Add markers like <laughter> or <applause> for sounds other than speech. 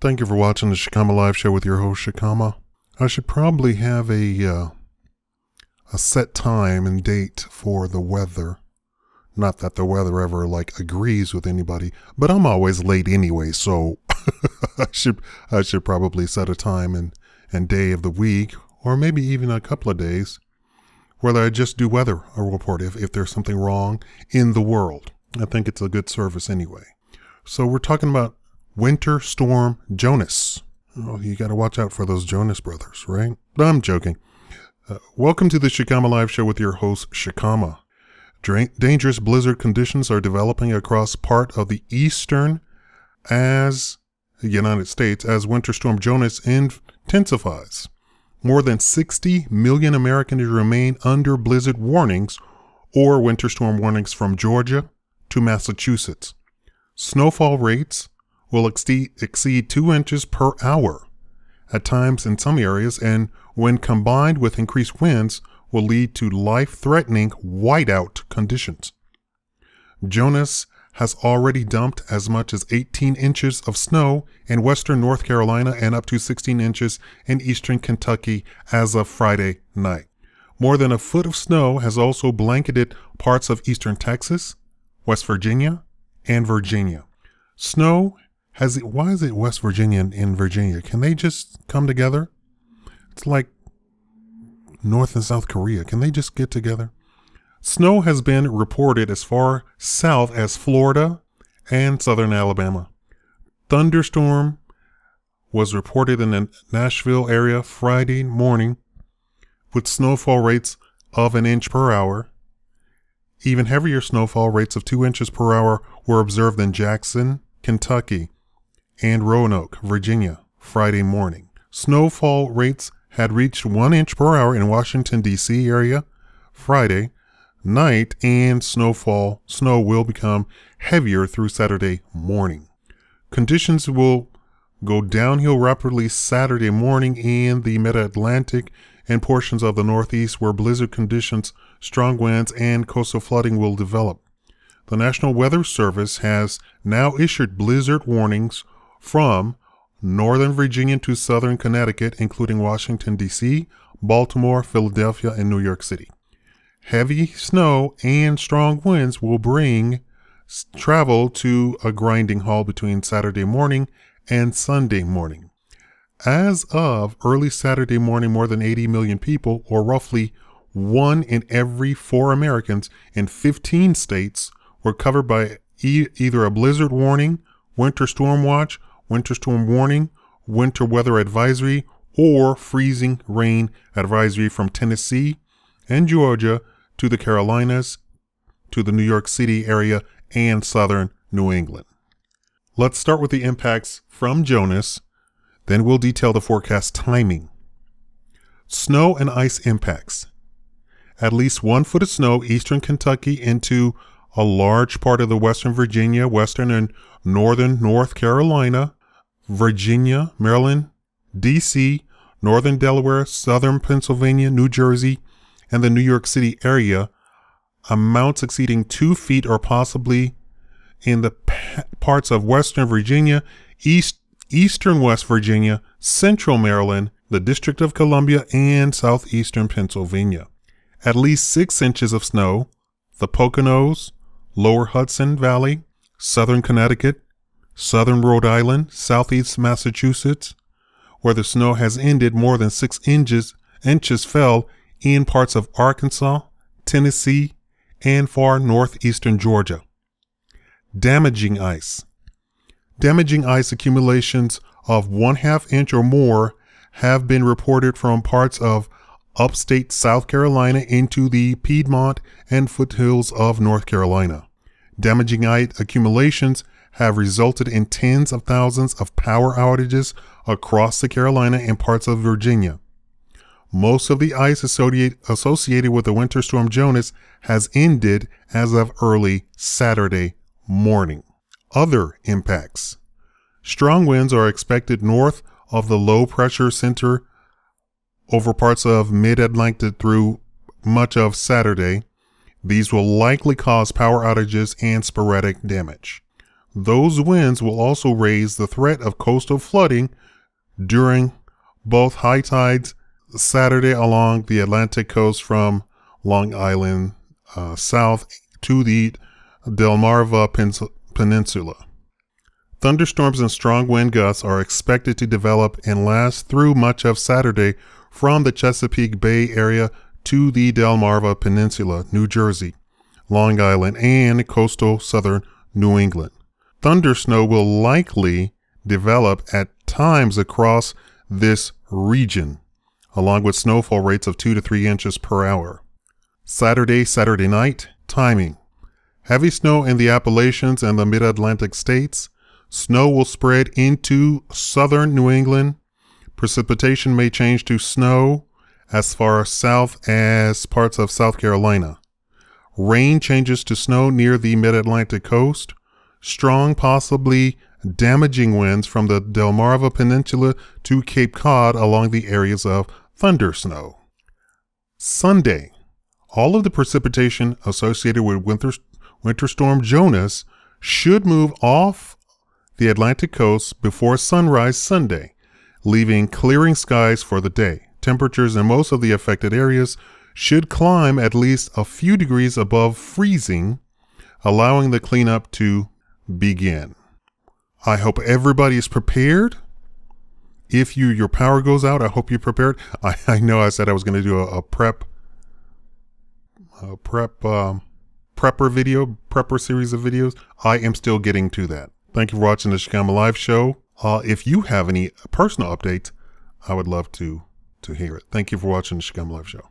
Thank you for watching the Shakaama Live Show with your host Shakaama. I should probably have a uh, a set time and date for the weather. Not that the weather ever like agrees with anybody, but I'm always late anyway, so <laughs> I should I should probably set a time and, and day of the week, or maybe even a couple of days, whether I just do weather a report if, if there's something wrong in the world. I think it's a good service anyway. So we're talking about Winter Storm Jonas. Oh, you got to watch out for those Jonas brothers, right? I'm joking. Uh, welcome to the Shakaama Live Show with your host, Shakaama. Dra- dangerous blizzard conditions are developing across part of the eastern as United States as Winter Storm Jonas intensifies. More than 60 million Americans remain under blizzard warnings or winter storm warnings from Georgia to Massachusetts. Snowfall rates will exceed, exceed 2 inches per hour at times in some areas, and when combined with increased winds, will lead to life threatening whiteout conditions. Jonas has already dumped as much as 18 inches of snow in western North Carolina and up to 16 inches in eastern Kentucky as of Friday night. More than a foot of snow has also blanketed parts of eastern Texas, West Virginia, and Virginia. Snow has it, why is it West Virginia and Virginia? Can they just come together? It's like North and South Korea. Can they just get together? Snow has been reported as far south as Florida and southern Alabama. Thunderstorm was reported in the Nashville area Friday morning with snowfall rates of an inch per hour. Even heavier snowfall rates of two inches per hour were observed in Jackson, Kentucky, and Roanoke, Virginia, Friday morning. Snowfall rates had reached one inch per hour in Washington, D.C. area Friday night, and snowfall, snow will become heavier through Saturday morning. Conditions will go downhill rapidly Saturday morning in the mid Atlantic and portions of the Northeast where blizzard conditions, strong winds, and coastal flooding will develop. The National Weather Service has now issued blizzard warnings from northern Virginia to southern Connecticut, including Washington, D.C., Baltimore, Philadelphia, and New York City. Heavy snow and strong winds will bring travel to a grinding halt between Saturday morning and Sunday morning. As of early Saturday morning, more than 80 million people, or roughly one in every four Americans in 15 states, were covered by e- either a blizzard warning, winter storm watch, winter storm warning, winter weather advisory, or freezing rain advisory from Tennessee and Georgia to the Carolinas, to the New York City area, and southern New England. Let's start with the impacts from Jonas, then we'll detail the forecast timing. Snow and ice impacts. At least one foot of snow eastern Kentucky into a large part of the western Virginia, western and northern North Carolina, Virginia, Maryland, D.C., northern Delaware, southern Pennsylvania, New Jersey, and the New York City area, amounts exceeding two feet or possibly in the parts of western Virginia, east, eastern West Virginia, central Maryland, the District of Columbia, and southeastern Pennsylvania. At least six inches of snow, the Poconos, lower Hudson Valley, southern Connecticut, southern Rhode Island, southeast Massachusetts, where the snow has ended more than six inches, inches fell in parts of Arkansas, Tennessee, and far northeastern Georgia. Damaging ice. Damaging ice accumulations of one half inch or more have been reported from parts of upstate South Carolina into the Piedmont and foothills of North Carolina. Damaging ice accumulations have resulted in tens of thousands of power outages across the Carolina and parts of Virginia. Most of the ice associated with the winter storm Jonas has ended as of early Saturday morning. Other impacts. Strong winds are expected north of the low pressure center over parts of mid Atlantic through much of Saturday. These will likely cause power outages and sporadic damage. Those winds will also raise the threat of coastal flooding during both high tides Saturday along the Atlantic coast from Long Island uh, south to the Delmarva Peninsula. Thunderstorms and strong wind gusts are expected to develop and last through much of Saturday from the Chesapeake Bay area to the Delmarva Peninsula, New Jersey, Long Island, and coastal southern New England. Thundersnow will likely develop at times across this region, along with snowfall rates of 2 to 3 inches per hour. Saturday, Saturday night, timing. Heavy snow in the Appalachians and the mid Atlantic states. Snow will spread into southern New England. Precipitation may change to snow as far south as parts of South Carolina. Rain changes to snow near the mid Atlantic coast. Strong, possibly damaging winds from the Delmarva Peninsula to Cape Cod along the areas of thunder snow. Sunday, all of the precipitation associated with winter, winter storm Jonas should move off the Atlantic coast before sunrise Sunday, leaving clearing skies for the day. Temperatures in most of the affected areas should climb at least a few degrees above freezing, allowing the cleanup to begin. I hope everybody is prepared. If you your power goes out, I hope you're prepared. I, <laughs> I know I said I was going to do a, a, prep a prep um, prepper video, prepper series of videos. I am still getting to that. Thank you for watching the Shakaama Live Show. Uh, if you have any personal updates, I would love to to hear it. Thank you for watching the Shakaama Live Show.